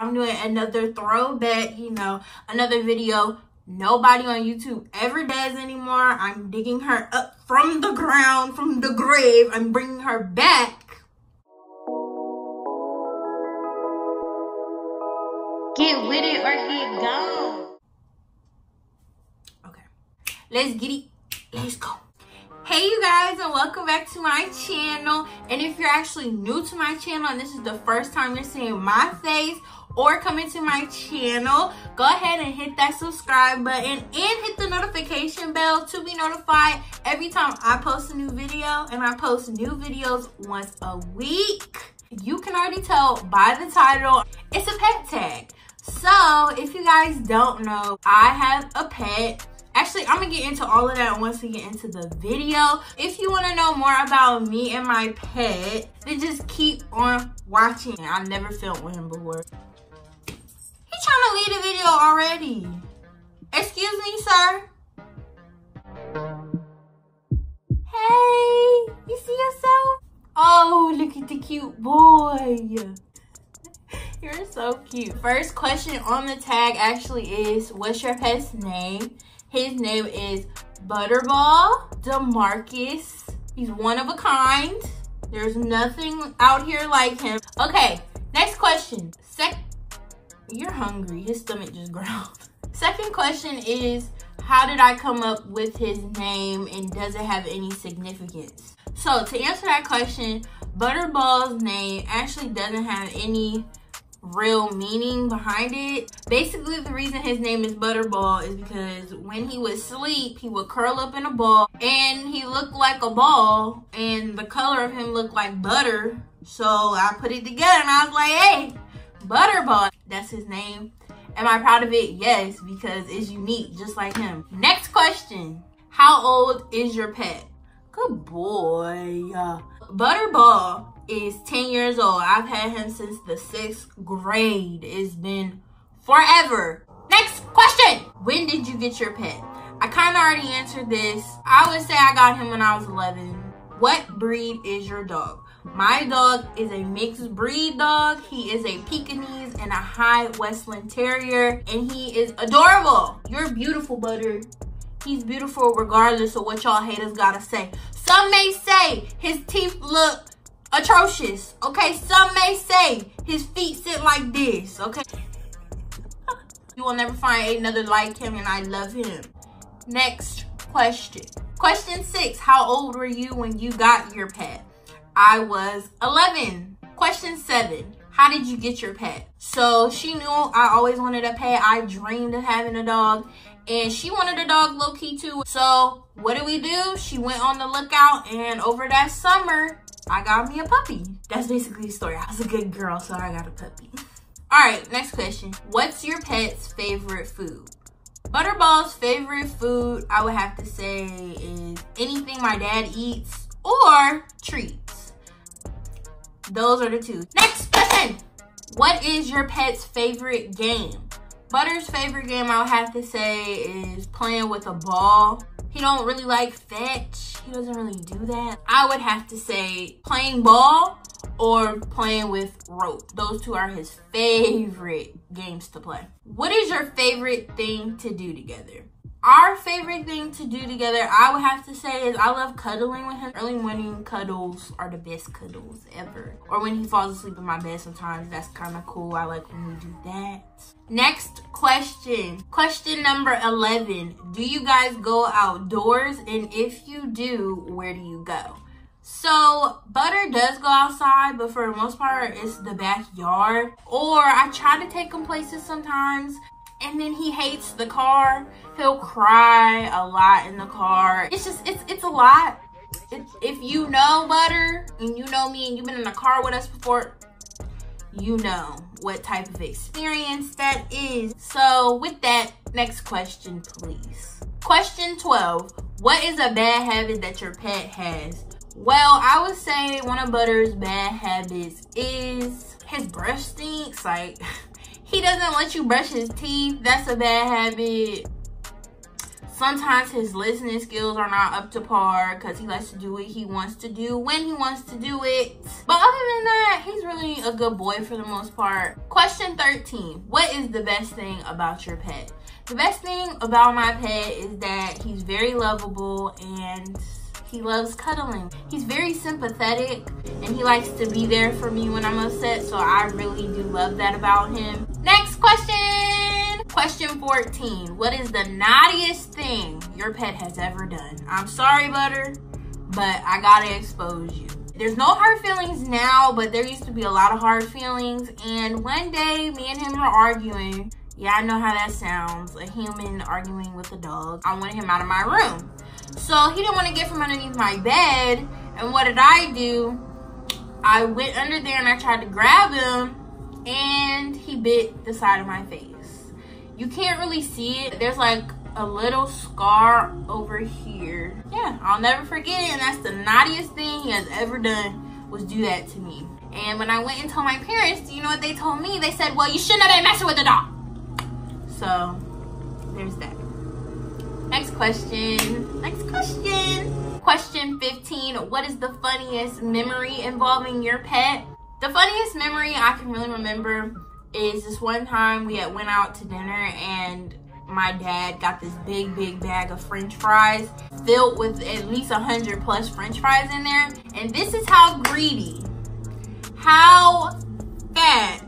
I'm doing another throwback, you know, another video nobody on YouTube ever does anymore. I'm digging her up from the ground, from the grave. I'm bringing her back. Get with it or get gone. Okay, let's get it. Let's go. Hey you guys and welcome back to my channel. And if you're actually new to my channel and this is the first time you're seeing my face or coming to my channel, go ahead and hit that subscribe button and hit the notification bell to be notified every time I post a new video. And I post new videos once a week. You can already tell by the title, it's a pet tag. So if you guys don't know, I have a pet Actually, I'm gonna get into all of that once we get into the video. If you wanna know more about me and my pet, then just keep on watching. i've never filmed with him before. Trying to leave the video already. Excuse me, sir. Hey, you see yourself? Oh, look at the cute boy. You're so cute. First question on the tag actually is, what's your pet's name? His name is Butterball DeMarcus. He's one of a kind. There's nothing out here like him. Okay, next question. Sec You're hungry. His stomach just growled. Second question is, how did I come up with his name and does it have any significance? So to answer that question, Butterball's name actually doesn't have any real meaning behind it. Basically, the reason his name is Butterball is because when he would sleep, he would curl up in a ball and he looked like a ball and the color of him looked like butter. So I put it together and I was like, hey, Butterball. That's his name. Am I proud of it? Yes, because it's unique, just like him. Next question. How old is your pet? Good boy. Butterball is 10 years old. I've had him since the sixth grade. It's been forever. Next question. When did you get your pet? I kind of already answered this. I would say I got him when I was 11. What breed is your dog? My dog is a mixed breed dog. He is a Pekingese and a High Westland Terrier, and he is adorable. You're beautiful, Butter. He's beautiful regardless of what y'all haters gotta say. Some may say his teeth look atrocious. Okay, some may say his feet sit like this. Okay, you will never find another like him, and I love him. Next question. Question six How old were you when you got your pet? I was 11. Question seven How did you get your pet? So she knew I always wanted a pet. I dreamed of having a dog. And she wanted a dog low key too. So what did we do? She went on the lookout and over that summer, I got me a puppy. That's basically the story. I was a good girl, so I got a puppy. All right, next question. What's your pet's favorite food? Butterball's favorite food, I would have to say, is anything my dad eats or treats. Those are the two. Next question. What is your pet's favorite game? Butter's favorite game, I would have to say, is playing with a ball. He don't really like fetch. He doesn't really do that. I would have to say playing ball or playing with rope. Those two are his favorite games to play. What is your favorite thing to do together? Our favorite thing to do together, I would have to say, is I love cuddling with him. Early morning cuddles are the best cuddles ever. Or when he falls asleep in my bed sometimes, that's kind of cool. I like when we do that. Next question. Question number 11. Do you guys go outdoors? And if you do, where do you go? So Butter does go outside, but for the most part, it's the backyard. Or I try to take him places sometimes and then he hates the car. He'll cry a lot in the car. It's just, it's, it's a lot. It, if you know Butter and you know me and you've been in a car with us before, you know what type of experience that is. So with that, next question, please. Question 12. What is a bad habit that your pet has? Well, I would say one of Butter's bad habits is his brush stinks. Like, He doesn't let you brush his teeth. That's a bad habit. Sometimes his listening skills are not up to par because he likes to do what he wants to do when he wants to do it. But other than that, he's really a good boy for the most part. Question 13 What is the best thing about your pet? The best thing about my pet is that he's very lovable and he loves cuddling. He's very sympathetic and he likes to be there for me when I'm upset. So I really do love that about him. Next question. Question 14. What is the naughtiest thing your pet has ever done? I'm sorry, Butter, but I gotta expose you. There's no hard feelings now, but there used to be a lot of hard feelings. And one day, me and him were arguing. Yeah, I know how that sounds. A human arguing with a dog. I wanted him out of my room. So he didn't want to get from underneath my bed. And what did I do? I went under there and I tried to grab him and he bit the side of my face. You can't really see it. There's like a little scar over here. Yeah, I'll never forget it. And that's the naughtiest thing he has ever done was do that to me. And when I went and told my parents, you know what they told me? They said, well, you shouldn't have been messing with the dog. So there's that. Next question. Next question. Question 15. What is the funniest memory involving your pet? The funniest memory I can really remember is this one time we had went out to dinner and my dad got this big, big bag of french fries filled with at least 100 plus french fries in there. And this is how greedy, how fat,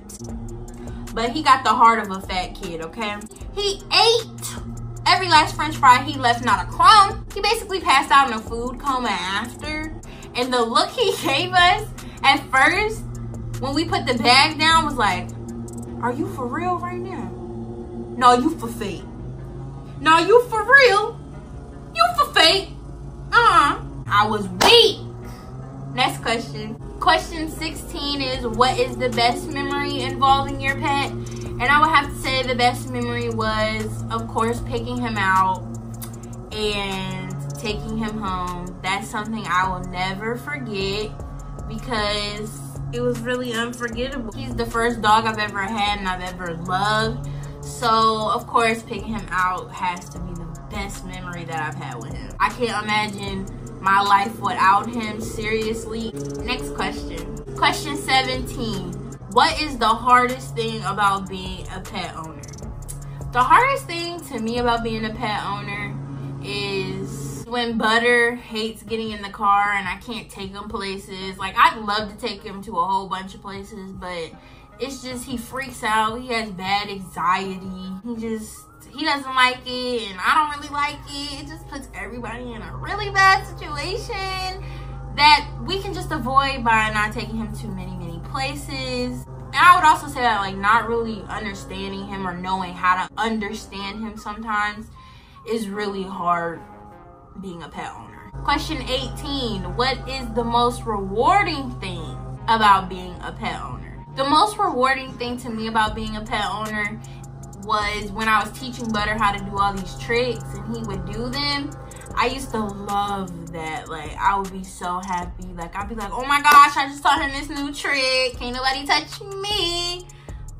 but he got the heart of a fat kid, okay? He ate every last french fry. He left not a crumb. He basically passed out in a food coma after. And the look he gave us at first, when we put the bag down, was like, are you for real right now? No, you for fake. No, you for real. You for fake. Uh-uh. I was weak. Next question. Question 16 is what is the best memory involving your pet? And I would have to say the best memory was, of course, picking him out and taking him home. That's something I will never forget because it was really unforgettable. He's the first dog I've ever had and I've ever loved. So, of course, picking him out has to be the best memory that I've had with him. I can't imagine my life without him, seriously. Next question. Question 17. What is the hardest thing about being a pet owner? The hardest thing to me about being a pet owner is when Butter hates getting in the car and I can't take him places. Like, I'd love to take him to a whole bunch of places, but it's just he freaks out. He has bad anxiety. He just he doesn't like it and I don't really like it. It just puts everybody in a really bad situation that we can just avoid by not taking him to many, many places. And I would also say that like not really understanding him or knowing how to understand him sometimes is really hard being a pet owner. Question 18, what is the most rewarding thing about being a pet owner? The most rewarding thing to me about being a pet owner was when I was teaching Butter how to do all these tricks and he would do them. I used to love that. Like, I would be so happy. Like, I'd be like, oh my gosh, I just taught him this new trick. Can't nobody touch me.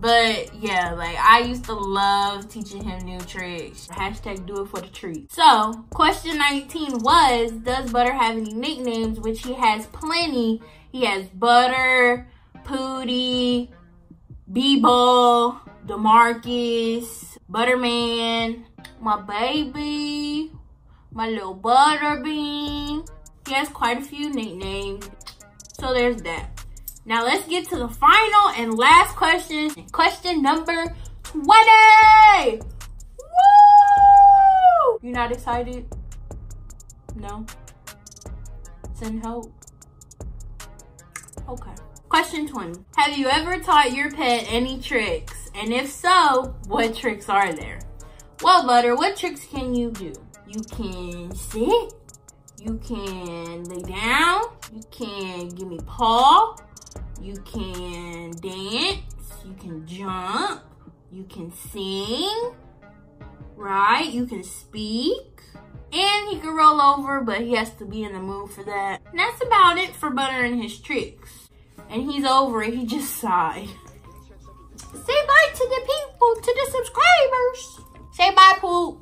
But yeah, like I used to love teaching him new tricks. Hashtag do it for the treat. So, question 19 was Does Butter have any nicknames? Which he has plenty. He has Butter, Pootie, B-Ball, Demarcus, Butterman, my baby, my little Butterbean. He has quite a few nicknames. So there's that. Now let's get to the final and last question. Question number 20! Woo! You not excited? No? Send hope? Okay. Question 20. Have you ever taught your pet any tricks? And if so, what tricks are there? Well, Butter, what tricks can you do? You can sit. You can lay down. You can give me paw. You can dance. You can jump. You can sing. Right? You can speak. And he can roll over, but he has to be in the mood for that. And that's about it for Butter and his tricks. And he's over it. He just sighed. Say bye to the people, to the subscribers. Say bye, Poop.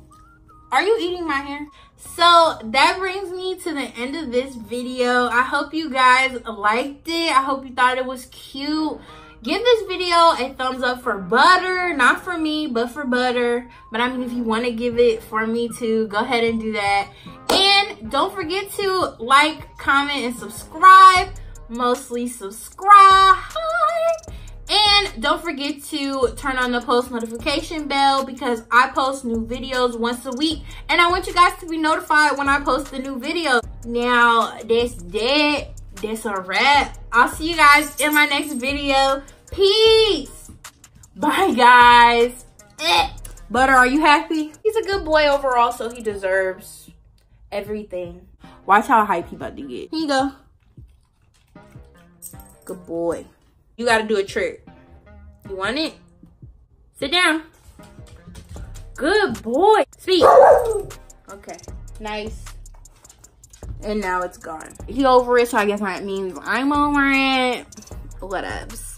Are you eating my hair? So that brings me to the end of this video. I hope you guys liked it. I hope you thought it was cute. Give this video a thumbs up for butter. Not for me, but for butter. But I mean, if you want to give it for me too, go ahead and do that. And don't forget to like, comment, and subscribe. Mostly subscribe. And don't forget to turn on the post notification bell because I post new videos once a week. And I want you guys to be notified when I post the new video. Now, that's that. That's a wrap. I'll see you guys in my next video. Peace. Bye, guys. Eh. Butter, are you happy? He's a good boy overall, so he deserves everything. Watch how hype he about to get. Here you go. Good boy. You gotta do a trick. You want it? Sit down. Good boy. Speak. Okay. Nice. And now it's gone. He over it, so I guess that means I'm over it. What Whatevs.